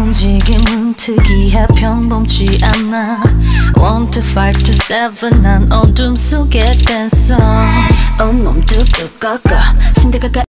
움직임은 특이해 평범치 않아. One to 5 to 7 난 어둠 속의 댄서. 온몸 뚝뚝 꺾어. 침대 가까이